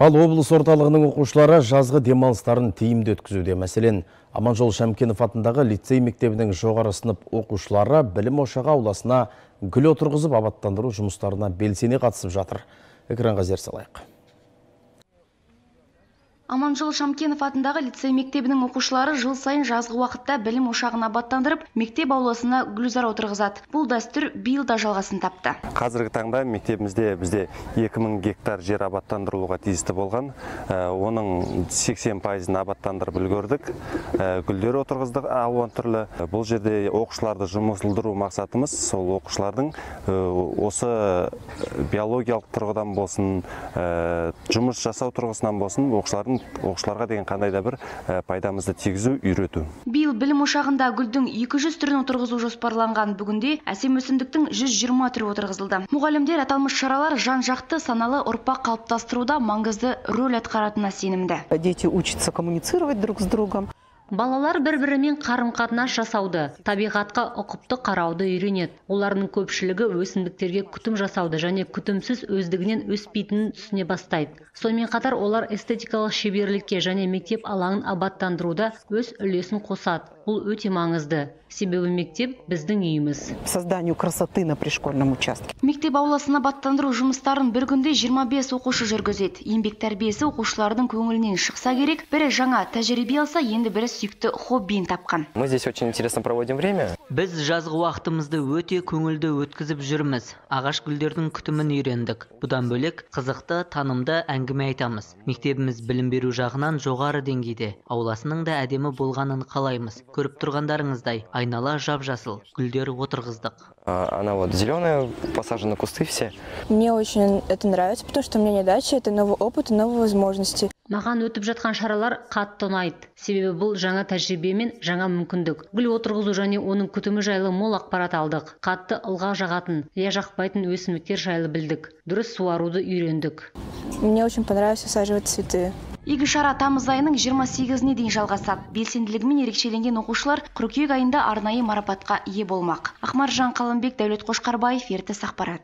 Ал облыс орталығының оқушылары жазғы демалыстарын тиімді өткізуде. Мәселен, Аманжол Шәмкенов атындағы лицей мектебінің жоғары сынып оқушылары білім ошағы ауласына гүл отырғызып абаттандыру жұмыстарына белсене қатысып жатыр. Экранға зер салайық. Аманжол Шамкенов атындағы лицей мектебінің оқушылары жыл сайын жазғы уақытта білім ошағын абаттандырып, мектеп ауласына гүлзар отырғызады. Бұл дәстүр биыл да жалғасын тапты. Қазіргі таңда мектебімізде бізде 2000 гектар жер абаттандырылуға тиісті болған. Ә, оның 80 пайызын абаттандырып үлгердік. Ә, гүлдер отырғыздық алуан түрлі. Бұл жерде оқушыларды жұмысылдыру мақсатымыз сол оқушылардың ә, осы биологиялық тұрғыдан болсын, жұмыс жасау тұрғысынан болсын, оқушылардың оқушыларға деген қандай да бір пайдамызды тигізу үйрету. Биыл білім ошағында гүлдің 200 түрін отырғызу жоспарланған бүгінде әсем өсімдіктің 120 түрі отырғызылды. Мұғалімдер аталмыш шаралар жан жақты саналы ұрпақ қалыптастыруда маңызды рөл атқаратынына сенімді. Дети учатся коммуницировать друг с другом. Балалар бір бірімен қарым қатынас жасауды табиғатқа ұқыпты қарауды үйренеді. Олардың көпшілігі өсімдіктерге күтім жасауды және күтімсіз өздігінен өспейтінін түсіне бастайды. Сонымен қатар олар эстетикалық шеберлікке және мектеп алаңын абаттандыруда өз үлесін қосады. Бұл өте маңызды. Себебі мектеп біздің үйіміз. Созданию красоты на пришкольном участке. Мектеп ауласын абаттандыру жұмыстарын бір күнде 25 оқушы жүргізеді. Еңбек тәрбиесі оқушылардың көңілінен шықса керек бірі жаңа тәжірибе алса енді бірі сүйікті хоббиін тапқан. Мы здесь очень интересно проводим время. Біз жазғы уақытымызды өте көңілді өткізіп жүрміз. Ағаш гүлдердің күтімін үйрендік. Бұдан бөлек қызықты танымды әңгіме айтамыз. Мектебіміз білім беру жағынан жоғары деңгейде. Ауласының да әдемі болғанын қалаймыз. Көріп тұрғандарыңыздай айнала жап жасыл гүлдер отырғыздық. Она вот зеленая посажены кусты все. Мне очень это нравится потому что у меня не дача это новый опыт и новые возможности. Маған өтіп жатқан шаралар қатты ұнайды. Себебі бұл жаңа тәжірибе мен жаңа мүмкіндік. Гүл отырғызу және оның күтімі жайлы мол ақпарат алдық. Қатты ылғал жағатын я жақпайтын өсімдіктер жайлы білдік. Дұрыс суаруды үйрендік. Мне очень понравилось высаживать цветы. Игі шара тамыз айының 28-іне дейін жалғасады. Белсенділігімен ерекшеленген оқушылар қыркүйек айында арнайы марапатқа ие болмақ. Ақмаржан қалымбек дәулет қошқарбаев ертіс ақпарат.